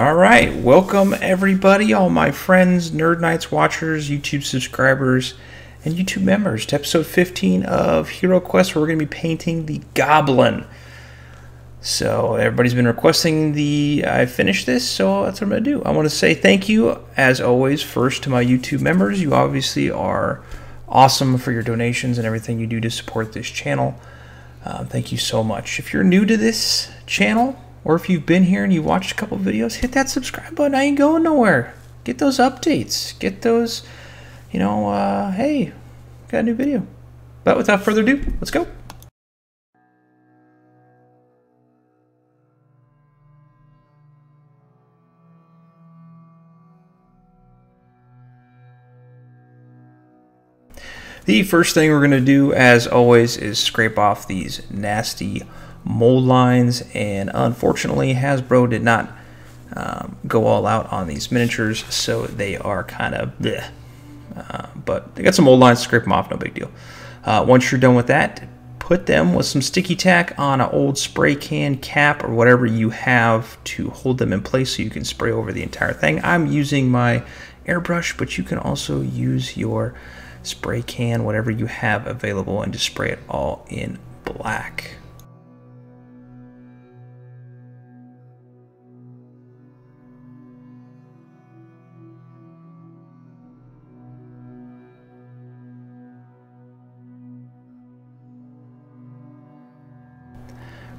All right, welcome everybody, all my friends, Nerd Knights watchers, YouTube subscribers, and YouTube members to episode 15 of Hero Quest, where we're going to be painting the Goblin. So everybody's been requesting the I finish this, so that's what I'm going to do. I want to say thank you, as always, first to my YouTube members. You obviously are awesome for your donations and everything you do to support this channel. Uh, thank you so much. If you're new to this channel, or if you've been here and you watched a couple videos, hit that subscribe button. I ain't going nowhere. Get those updates. Get those, you know, uh, hey, got a new video. But without further ado, let's go. The first thing we're going to do, as always, is scrape off these nasty mold lines and unfortunately Hasbro did not um, go all out on these miniatures so they are kind of bleh. Uh, but they got some mold lines scrape them off no big deal. Uh, once you're done with that put them with some sticky tack on an old spray can cap or whatever you have to hold them in place so you can spray over the entire thing. I'm using my airbrush but you can also use your spray can whatever you have available and just spray it all in black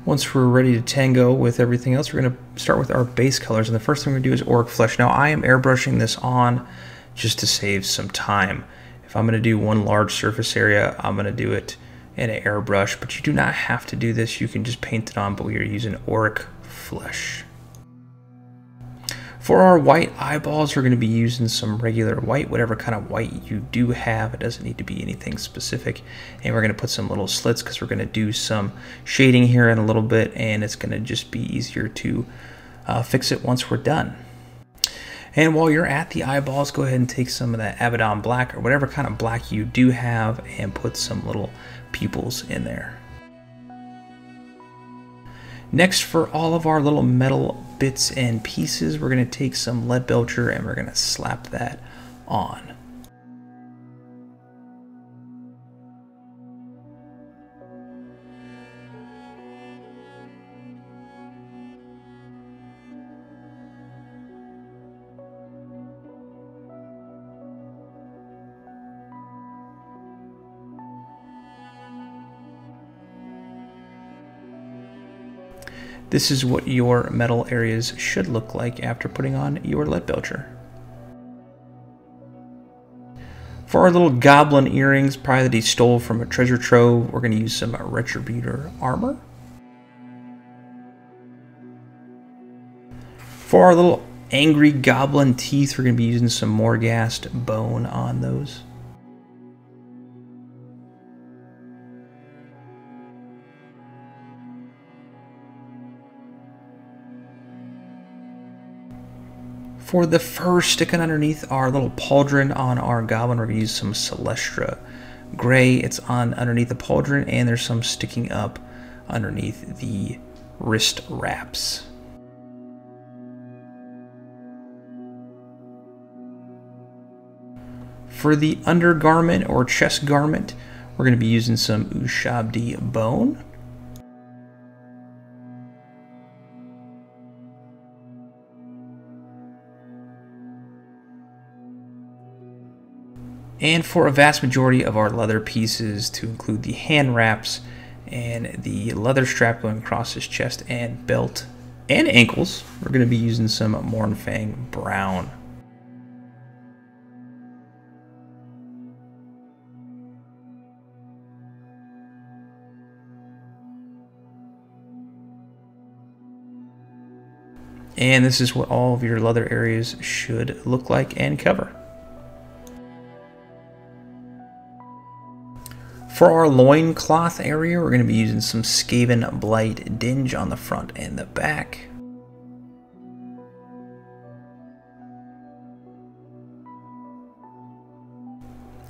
Once we're ready to tango with everything else, we're going to start with our base colors. And the first thing we're going to do is Orruk Flesh. Now, I am airbrushing this on just to save some time. If I'm going to do one large surface area, I'm going to do it in an airbrush. But you do not have to do this. You can just paint it on, but we are using Orruk Flesh. For our white eyeballs, we're going to be using some regular white, whatever kind of white you do have. It doesn't need to be anything specific. And we're going to put some little slits because we're going to do some shading here in a little bit, and it's going to just be easier to uh, fix it once we're done. And while you're at the eyeballs, go ahead and take some of that Abaddon black or whatever kind of black you do have and put some little pupils in there. Next, for all of our little metal bits and pieces, we're going to take some Leadbelcher and we're going to slap that on. This is what your metal areas should look like after putting on your Leadbelcher. For our little goblin earrings, probably that he stole from a treasure trove, we're going to use some Retributor armor. For our little angry goblin teeth, we're going to be using some Morghast bone on those. For the fur sticking underneath our little pauldron on our goblin, we're going to use some Celestra Gray. It's on underneath the pauldron, and there's some sticking up underneath the wrist wraps. For the undergarment or chest garment, we're going to be using some Ushabti bone. And for a vast majority of our leather pieces, to include the hand wraps and the leather strap going across his chest and belt and ankles, we're going to be using some Mournfang Brown. And this is what all of your leather areas should look like and cover. For our loincloth area, we're going to be using some Skavenblight Dinge on the front and the back.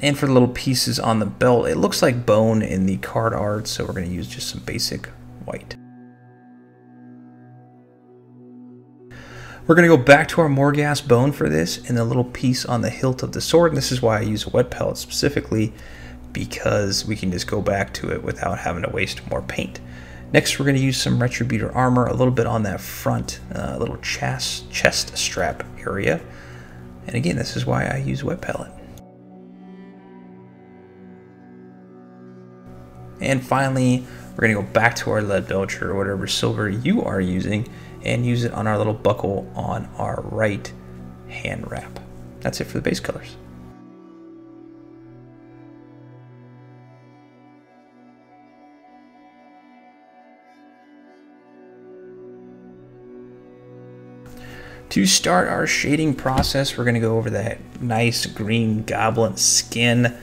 And for the little pieces on the belt, it looks like bone in the card art, so we're going to use just some basic white. We're going to go back to our Morghast bone for this and the little piece on the hilt of the sword. And this is why I use a wet palette specifically because we can just go back to it without having to waste more paint. Next, we're going to use some Retributor armor, a little bit on that front uh, little chest, chest strap area. And again, this is why I use wet palette. And finally, we're going to go back to our Leadbelcher or whatever silver you are using and use it on our little buckle on our right hand wrap. That's it for the base colors. To start our shading process, we're going to go over that nice green goblin skin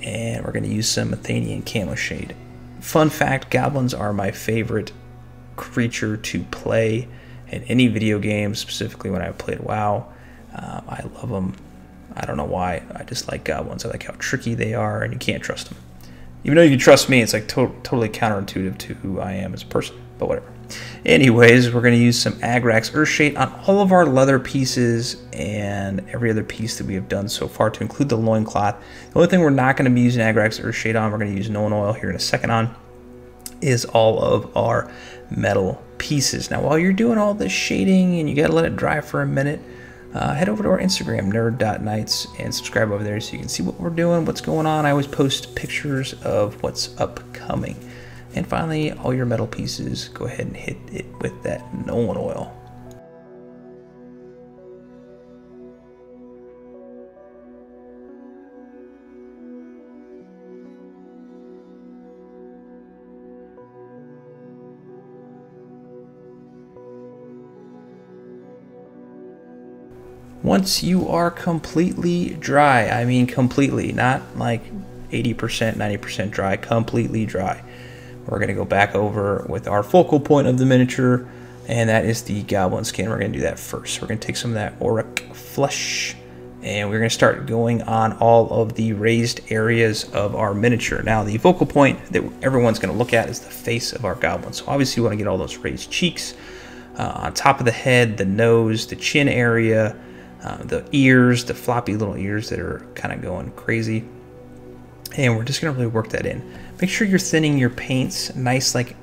and we're going to use some Athonian Camoshade. Fun fact, goblins are my favorite creature to play in any video game, specifically when I played WoW. Um, I love them. I don't know why. I just like goblins. I like how tricky they are, and you can't trust them. Even though you can trust me, it's like to totally counterintuitive to who I am as a person, but whatever. Anyways, we're going to use some Agrax Earthshade on all of our leather pieces and every other piece that we have done so far to include the loincloth. The only thing we're not going to be using Agrax Earthshade on, we're going to use Nuln Oil here in a second on, is all of our metal pieces. Now, while you're doing all this shading and you got to let it dry for a minute, uh, head over to our Instagram, nerd.knights, and subscribe over there so you can see what we're doing, what's going on. I always post pictures of what's upcoming. And finally, all your metal pieces, go ahead and hit it with that Nuln oil. Once you are completely dry, I mean completely, not like 80%, 90% dry, completely dry we're going to go back over with our focal point of the miniature, and that is the goblin skin. We're going to do that first. We're going to take some of that Orruk flesh, and we're going to start going on all of the raised areas of our miniature. Now, the focal point that everyone's going to look at is the face of our goblin. So obviously, you want to get all those raised cheeks uh, on top of the head, the nose, the chin area, uh, the ears, the floppy little ears that are kind of going crazy. And we're just to really work that in. Make sure you're thinning your paints nice like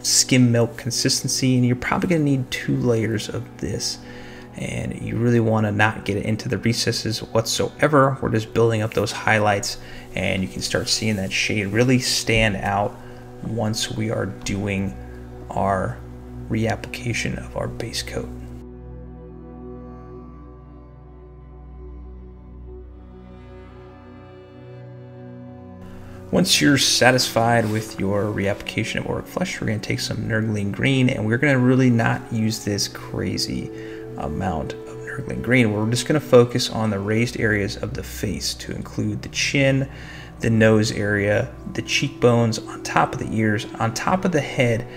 skim milk consistency and you're probably to need two layers of this and you really want to not get it into the recesses whatsoever. We're just building up those highlights and you can start seeing that shade really stand out once we are doing our reapplication of our base coat. Once you're satisfied with your reapplication of Orruk flesh, we're going to take some Nurgling Green and we're going to really not use this crazy amount of Nurgling Green. We're just going to focus on the raised areas of the face to include the chin, the nose area, the cheekbones, on top of the ears, on top of the head,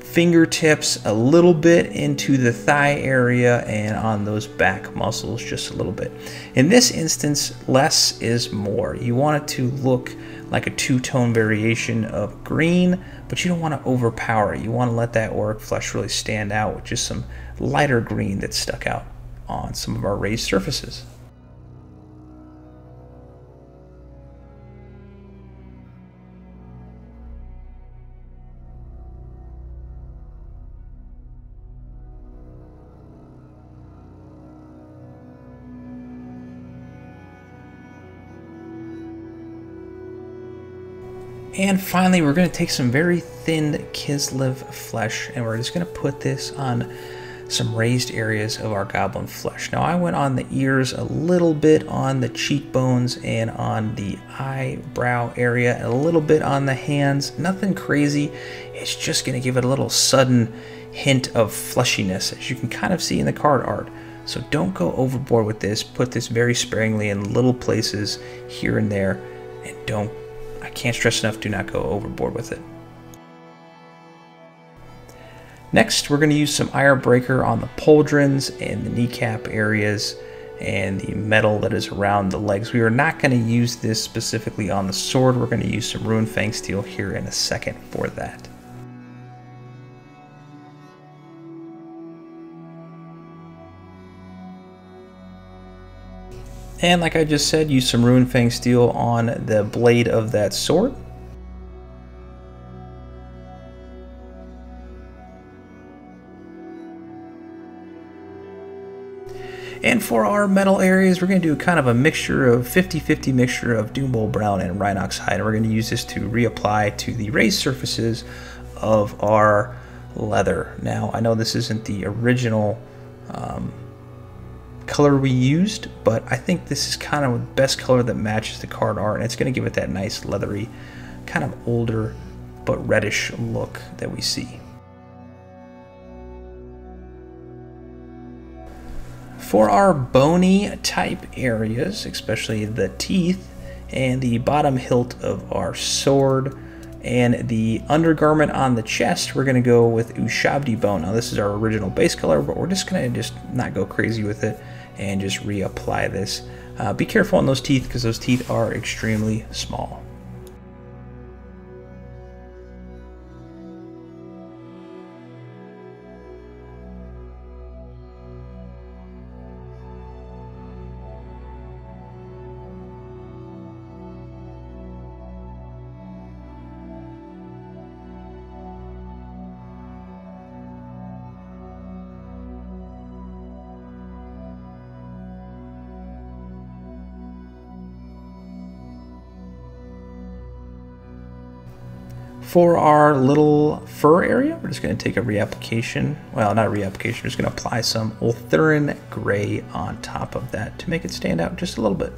fingertips a little bit into the thigh area and on those back muscles just a little bit. In this instance, less is more. You want it to look like a two-tone variation of green, but you don't want to overpower it. You want to let that Orruk flesh really stand out with just some lighter green that stuck out on some of our raised surfaces. And finally, we're going to take some very thin Kislev flesh and we're just going to put this on some raised areas of our goblin flesh. Now, I went on the ears a little bit on the cheekbones and on the eyebrow area, a little bit on the hands. Nothing crazy. It's just going to give it a little sudden hint of fleshiness, as you can kind of see in the card art. So don't go overboard with this. Put this very sparingly in little places here and there, and don't I can't stress enough, do not go overboard with it. Next, we're going to use some Ironbreaker on the pauldrons and the kneecap areas and the metal that is around the legs. We are not going to use this specifically on the sword. We're going to use some Runefang Steel here in a second for that. And like I just said, use some Runefang Steel on the blade of that sword. And for our metal areas, we're going to do kind of a mixture of 50-50 mixture of Doombull Brown and Rhinox Hide. And we're going to use this to reapply to the raised surfaces of our leather. Now, I know this isn't the original um, color we used, but I think this is kind of the best color that matches the card art. And it's going to give it that nice leathery, kind of older but reddish look that we see. For our bony type areas, especially the teeth and the bottom hilt of our sword and the undergarment on the chest, we're going to go with Ushabti bone. Now this is our original base color, but we're just going to just not go crazy with it and just reapply this. Uh, be careful on those teeth because those teeth are extremely small. For our little fur area, we're just going to take a reapplication, well, not reapplication, we're just going to apply some Ulthuan Gray on top of that to make it stand out just a little bit.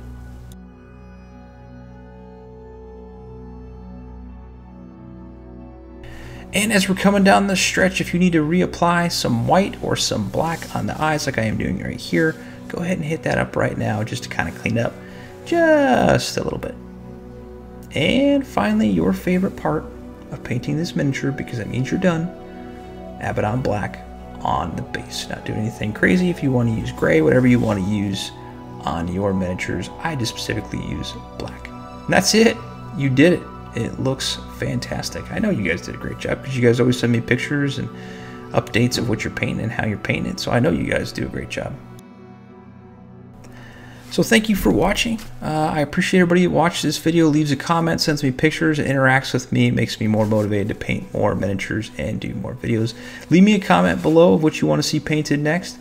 And as we're coming down the stretch, if you need to reapply some white or some black on the eyes like I am doing right here, go ahead and hit that up right now just to kind of clean up just a little bit. And finally, your favorite part, of painting this miniature because that means you're done. Abaddon Black on the base. Not doing anything crazy. If you want to use gray, whatever you want to use on your miniatures, I just specifically use black. And that's it. You did it. It looks fantastic. I know you guys did a great job because you guys always send me pictures and updates of what you're painting and how you're painting it. So I know you guys do a great job. So thank you for watching. Uh, I appreciate everybody who watched this video, leaves a comment, sends me pictures, interacts with me, makes me more motivated to paint more miniatures and do more videos. Leave me a comment below of what you want to see painted next.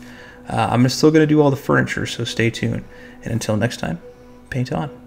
Uh, I'm still going to do all the furniture, so stay tuned. And until next time, paint on.